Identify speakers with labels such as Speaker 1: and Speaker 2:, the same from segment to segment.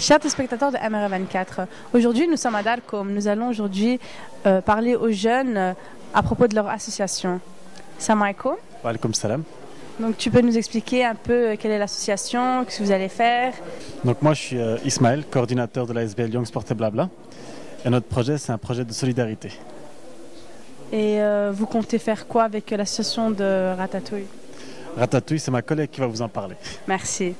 Speaker 1: Chers téléspectateurs de MRE24, aujourd'hui nous sommes à Darkom. Nous allons aujourd'hui euh, parler aux jeunes euh, à propos de leur association. Salam alaikum.
Speaker 2: Wa alaikum salam.
Speaker 1: Donc tu peux nous expliquer un peu euh, quelle est l'association, ce que vous allez faire?
Speaker 2: Donc moi je suis euh, Ismaël, coordinateur de la SBL Young Sport et Blabla. Et notre projet c'est un projet de solidarité.
Speaker 1: Et vous comptez faire quoi avec l'association de Ratatouille?
Speaker 2: Ratatouille, c'est ma collègue qui va vous en parler.
Speaker 1: Merci.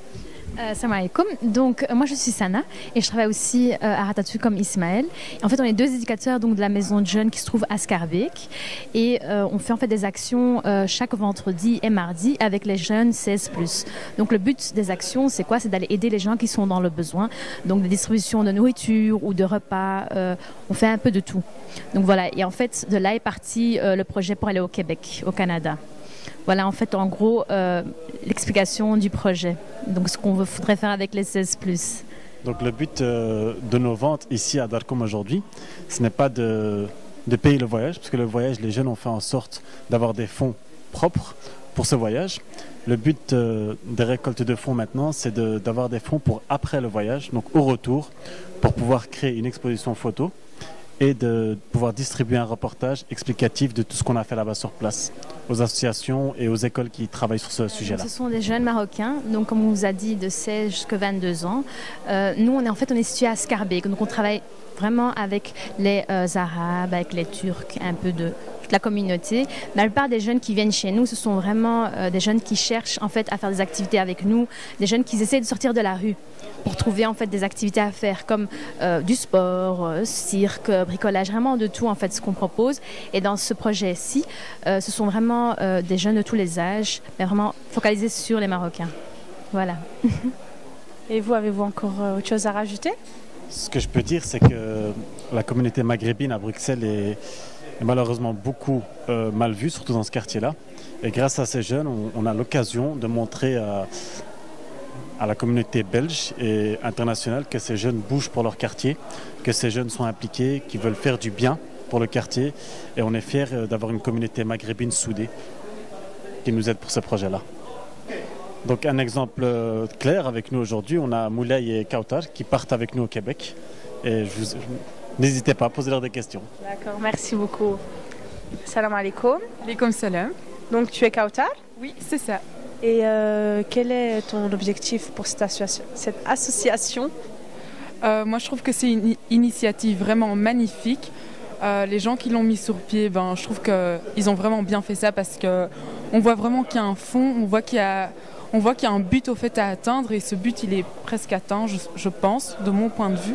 Speaker 3: Euh, salam alaikum. Donc, euh, moi, je suis Sana et je travaille aussi euh, à Ratatouille comme Ismaël. En fait, on est deux éducateurs donc, de la maison de jeunes qui se trouve à Scarbeck. Et euh, on fait en fait des actions chaque vendredi et mardi avec les jeunes 16+. Donc, le but des actions, c'est quoi? C'est d'aller aider les gens qui sont dans le besoin. Donc, des distributions de nourriture ou de repas. on fait un peu de tout. Donc, voilà. Et en fait, de là est parti le projet pour aller au Québec, au Canada. Voilà, en fait, en gros, euh, l'explication du projet. Donc, ce qu'on voudrait faire avec les 16+.
Speaker 2: Donc le but euh, de nos ventes ici à Darkom aujourd'hui, ce n'est pas de, payer le voyage, parce que le voyage, les jeunes ont fait en sorte d'avoir des fonds propres pour ce voyage. Le but euh, des récoltes de fonds maintenant, c'est d'avoir des fonds pour après le voyage, donc au retour, pour pouvoir créer une exposition photo et de pouvoir distribuer un reportage explicatif de tout ce qu'on a fait là-bas sur place, aux associations et aux écoles qui travaillent sur ce sujet-là.
Speaker 3: Ce sont des jeunes Marocains, donc comme on vous a dit, de 16 jusqu'à 22 ans. Euh, nous, on est en fait on est situé à Scarbeck, donc on travaille vraiment avec les euh, Arabes, avec les Turcs, un peu de toute la communauté. Mais la plupart des jeunes qui viennent chez nous, ce sont vraiment euh, des jeunes qui cherchent en fait à faire des activités avec nous, des jeunes qui essaient de sortir de la rue pour trouver en fait des activités à faire comme euh, du sport, euh, cirque, bricolage, vraiment de tout en fait ce qu'on propose. Et dans ce projet-ci, euh, ce sont vraiment euh, des jeunes de tous les âges, mais vraiment focalisés sur les Marocains. Voilà.
Speaker 1: Et vous, avez-vous encore autre chose à rajouter?
Speaker 2: Ce que je peux dire, c'est que la communauté maghrébine à Bruxelles est, est malheureusement beaucoup euh, mal vue, surtout dans ce quartier-là. Et grâce à ces jeunes, on, a l'occasion de montrer à, à la communauté belge et internationale que ces jeunes bougent pour leur quartier, que ces jeunes sont impliqués, qui veulent faire du bien pour le quartier. Et on est fiers euh, d'avoir une communauté maghrébine soudée qui nous aide pour ce projet-là. Donc un exemple euh, clair avec nous aujourd'hui, on a Moulay et Kautar qui partent avec nous au Québec. Et je vous- n'hésitez pas à poser leur des questions.
Speaker 1: D'accord, merci beaucoup. Salam alaikum.
Speaker 4: Alaikum salam.
Speaker 1: Donc tu es Kautar?
Speaker 4: Oui, c'est ça.
Speaker 1: Et euh, quel est ton objectif pour cette association, cette association?
Speaker 4: Euh, moi, je trouve que c'est une initiative vraiment magnifique. Euh, les gens qui l'ont mis sur pied, ben, je trouve qu'ils ont vraiment bien fait ça parce que on voit vraiment qu'il y a un fond, on voit qu'il y a, on voit qu'il y a un but au fait à atteindre et ce but, il est presque atteint, je, je pense, de mon point de vue.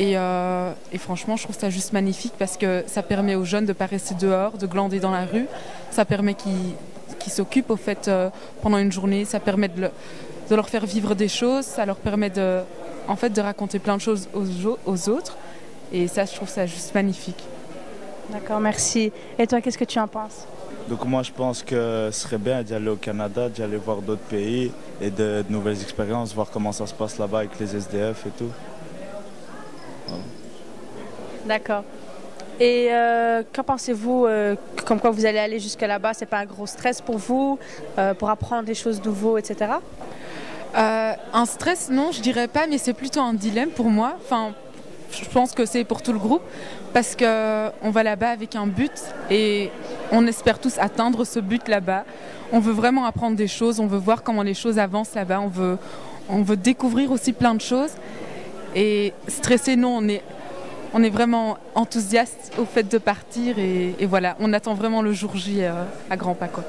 Speaker 4: Et, euh, et franchement, je trouve ça juste magnifique parce que ça permet aux jeunes de ne pas rester dehors, de glander dans la rue. Ça permet qu'ils s'occupent au fait euh, pendant une journée. Ça permet de, le- de leur faire vivre des choses. Ça leur permet de, en fait, de raconter plein de choses aux, autres. Et ça, je trouve ça juste magnifique.
Speaker 1: D'accord, merci. Et toi, qu'est-ce que tu en penses?
Speaker 5: Donc moi je pense que ce serait bien d'y aller au Canada, d'y aller voir d'autres pays et de, de nouvelles expériences, voir comment ça se passe là-bas avec les SDF et tout.
Speaker 1: D'accord. Et euh, qu'en pensez-vous euh, Comme quoi vous allez aller jusque là-bas, c'est pas un gros stress pour vous, euh, pour apprendre des choses nouvelles, etc.
Speaker 4: Euh, un stress, non, je dirais pas, mais c'est plutôt un dilemme pour moi. Enfin, je pense que c'est pour tout le groupe parce que on va là-bas avec un but et on espère tous atteindre ce but là-bas. On veut vraiment apprendre des choses, on veut voir comment les choses avancent là-bas, on veut, on veut découvrir aussi plein de choses. Et stressé, non, on est, on est vraiment enthousiaste au fait de partir et, et voilà, on attend vraiment le jour J euh, à grands pas. Quoi.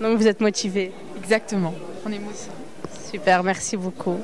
Speaker 1: Donc vous êtes motivé.
Speaker 4: Exactement, on est motivés.
Speaker 1: Super, merci beaucoup.